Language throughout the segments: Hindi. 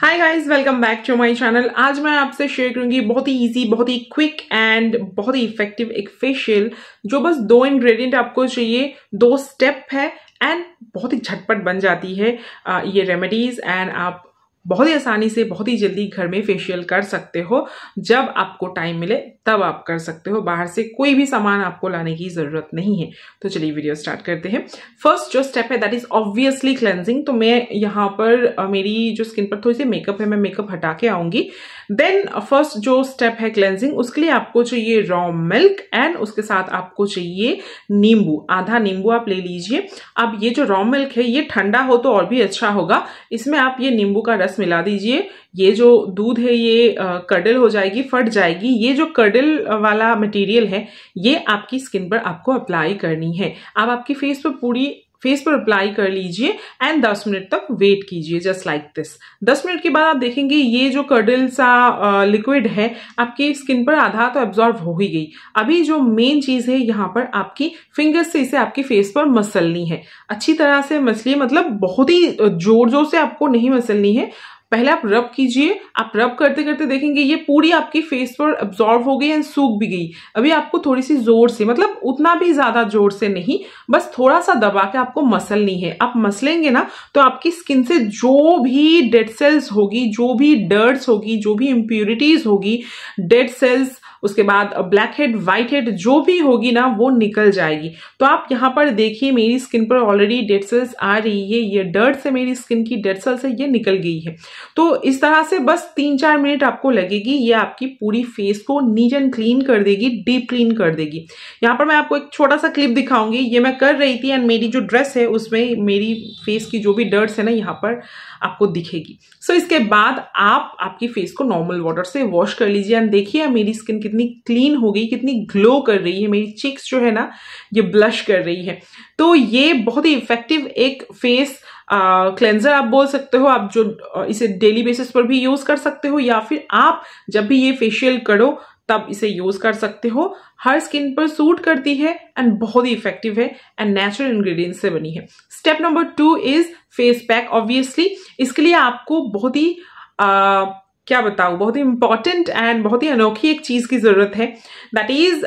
Hi guys welcome back to my channel आज मैं आपसे शेयर करूँगी बहुत ही इजी बहुत ही क्विक एंड बहुत ही इफ़ेक्टिव एक फेशियल जो बस दो इंग्रेडिएंट आपको चाहिए दो स्टेप है एंड बहुत ही झटपट बन जाती है आ, ये रेमेडीज एंड आप बहुत ही आसानी से, बहुत ही जल्दी घर में फेशियल कर सकते हो। जब आपको टाइम मिले, तब आप कर सकते हो। बाहर से कोई भी सामान आपको लाने की ज़रूरत नहीं है। तो चलिए वीडियो स्टार्ट करते हैं। फ़र्स्ट जो स्टेप है दैट इज़ ऑब्वियसली क्लेंजिंग तो मैं यहाँ पर मेरी जो स्किन पर थोड़ी सी मेकअप है, मैं मेकअप हटा के आऊँगी। देन फ़र्स्ट जो स्टेप है क्लेंजिंग उसके लिए आपको चाहिए रॉ मिल्क एंड उसके साथ आपको चाहिए नींबू। आधा नींबू आप ले लीजिए। अब ये जो रॉ मिल्क है, ये ठंडा हो तो और भी अच्छा होगा। इसमें आप ये नींबू का रस मिला दीजिए। ये जो दूध है, ये कडल हो जाएगी, फट जाएगी। ये जो कडल वाला मटेरियल है, ये आपकी स्किन पर आपको अप्लाई करनी है। अब आपकी फेस पर पूरी फेस पर अप्लाई कर लीजिए एंड 10 मिनट तक वेट कीजिए जस्ट लाइक दिस 10 मिनट के बाद आप देखेंगे ये जो कर्डल सा लिक्विड है, आपकी स्किन पर आधा तो एब्जॉर्व हो ही गई। अभी जो मेन चीज़ है, यहाँ पर आपकी फिंगर्स से इसे आपकी फेस पर मसलनी है। अच्छी तरह से मसलिए मतलब बहुत ही ज़ोर ज़ोर से आपको नहीं मसलनी है। पहले आप रब कीजिए, आप रब करते करते देखेंगे ये पूरी आपकी फेस पर अब्जॉर्व हो गई एंड सूख भी गई। अभी आपको थोड़ी सी ज़ोर से मतलब उतना भी ज़्यादा ज़ोर से नहीं, बस थोड़ा सा दबा के आपको मसलनी है। आप मसलेंगे ना तो आपकी स्किन से जो भी डेड सेल्स होगी, जो भी डर्ट्स होगी, जो भी इम्प्योरिटीज होगी डेड सेल्स उसके बाद ब्लैक हेड व्हाइट हेड जो भी होगी ना वो निकल जाएगी। तो आप यहाँ पर देखिए मेरी स्किन पर ऑलरेडी डेड सेल्स आ रही है। ये डर्ट से मेरी स्किन की डेड सेल्स है ये निकल गई है। तो इस तरह से बस तीन चार मिनट आपको लगेगी ये आपकी पूरी फेस को नीट एंड क्लीन कर देगी डीप क्लीन कर देगी। यहाँ पर मैं आपको एक छोटा सा क्लिप दिखाऊँगी। ये मैं कर रही थी एंड मेरी जो ड्रेस है उसमें मेरी फेस की जो भी डर्ट्स है ना यहाँ पर आपको दिखेगी। सो so, इसके बाद आप आपकी फेस को नॉर्मल वाटर से वॉश कर लीजिए एंड देखिए मेरी स्किन कितनी क्लीन हो गई कितनी ग्लो कर रही है मेरी चिक्स जो है ना ये ब्लश कर रही है। तो ये बहुत ही इफ़ेक्टिव एक फेस क्लेंजर आप बोल सकते हो आप जो इसे डेली बेसिस पर भी यूज़ कर सकते हो या फिर आप जब भी ये फेशियल करो तब इसे यूज़ कर सकते हो। हर स्किन पर सूट करती है एंड बहुत ही इफ़ेक्टिव है एंड नेचुरल इंग्रेडिएंट से बनी है। Step number two is face pack obviously इसके लिए आपको बहुत ही आ, क्या बताऊँ? बहुत ही इंपॉर्टेंट एंड बहुत ही अनोखी एक चीज़ की ज़रूरत है। दैट इज़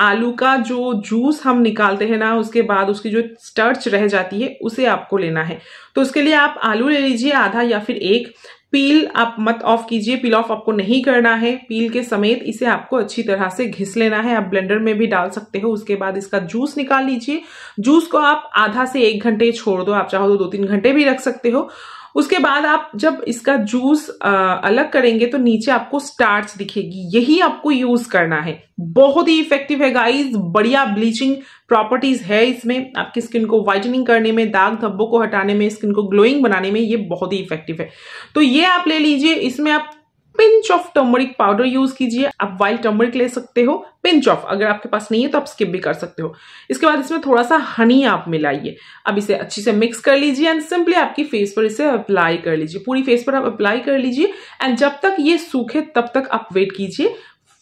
आलू का जो जूस हम निकालते हैं ना, उसके बाद उसकी जो स्टर्च रह जाती है, उसे आपको लेना है। तो उसके लिए आप आलू ले लीजिए आधा या फिर एक। पील आप मत ऑफ़ कीजिए, पील ऑफ़ आपको नहीं करना है। पील के समेत इसे आपको अच्छी तरह से घिस लेना है। आप ब्लेंडर में भी डाल सकते हो, उसके बाद इसका जूस निकाल लीजिए। जूस को आप आधा से एक घंटे छोड़ दो, आप चाहो तो दो तीन घंटे भी रख सकते हो। उसके बाद आप जब इसका जूस अलग करेंगे तो नीचे आपको स्टार्च दिखेगी। यही आपको यूज़ करना है। बहुत ही इफ़ेक्टिव है गाइस बढ़िया ब्लीचिंग प्रॉपर्टीज़ है इसमें। आपकी स्किन को व्हाइटनिंग करने में, दाग धब्बों को हटाने में स्किन को ग्लोइंग बनाने में ये बहुत ही इफ़ेक्टिव है। तो ये आप ले लीजिए। इसमें आप pinch of turmeric powder use कीजिए। आप वाइल्ड टर्मरिक ले सकते हो, पिंच ऑफ़। अगर आपके पास नहीं है तो आप स्किप भी कर सकते हो। इसके बाद इसमें थोड़ा सा हनी आप मिलाइए। अब इसे अच्छे से मिक्स कर लीजिए एंड सिंपली आपकी फेस पर इसे अप्लाई कर लीजिए। पूरी फेस पर आप अप्लाई कर लीजिए एंड जब तक ये सूखे तब तक आप वेट कीजिए।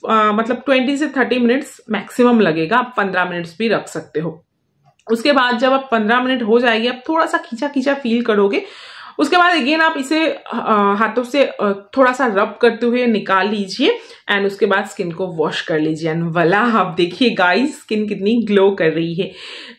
मतलब ट्वेंटी से थर्टी मिनट्स मैक्सिमम लगेगा। आप पंद्रह मिनट्स भी रख सकते हो। उसके बाद जब आप पंद्रह मिनट हो जाएगी, आप थोड़ा सा खींचा खींचा फील करोगे उसके बाद अगेन आप इसे हाथों से थोड़ा सा रब करते हुए निकाल लीजिए एंड उसके बाद स्किन को वॉश कर लीजिए एंड वला आप देखिए गाइस स्किन कितनी ग्लो कर रही है।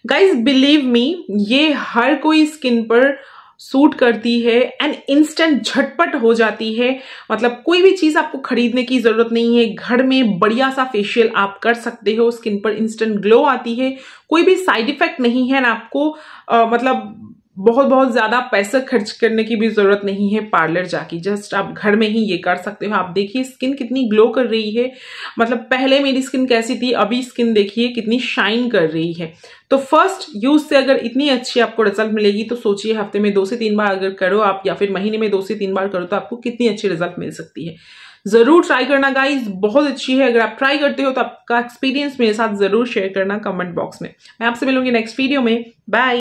गाइस बिलीव मी ये हर कोई स्किन पर सूट करती है एंड इंस्टेंट झटपट हो जाती है। मतलब कोई भी चीज़ आपको खरीदने की ज़रूरत नहीं है। घर में बढ़िया सा फेशियल आप कर सकते हो स्किन पर इंस्टेंट ग्लो आती है। कोई भी साइड इफ़ेक्ट नहीं है ना आपको आ, मतलब बहुत बहुत ज़्यादा पैसा खर्च करने की भी ज़रूरत नहीं है पार्लर जाके। जस्ट आप घर में ही ये कर सकते हो। आप देखिए, स्किन कितनी ग्लो कर रही है। मतलब पहले मेरी स्किन कैसी थी, अभी स्किन देखिए कितनी शाइन कर रही है। तो फ़र्स्ट यूज़ से अगर इतनी अच्छी आपको रिज़ल्ट मिलेगी तो सोचिए हफ़्ते में दो से तीन बार अगर करो आप, या फिर महीने में दो से तीन बार करो तो आपको कितनी अच्छी रिज़ल्ट मिल सकती है। ज़रूर ट्राई करना गाइज़ बहुत अच्छी है। अगर आप ट्राई करते हो तो आपका एक्सपीरियंस मेरे साथ ज़रूर शेयर करना कमेंट बॉक्स में। मैं आपसे मिलूँगी नेक्स्ट वीडियो में। बाय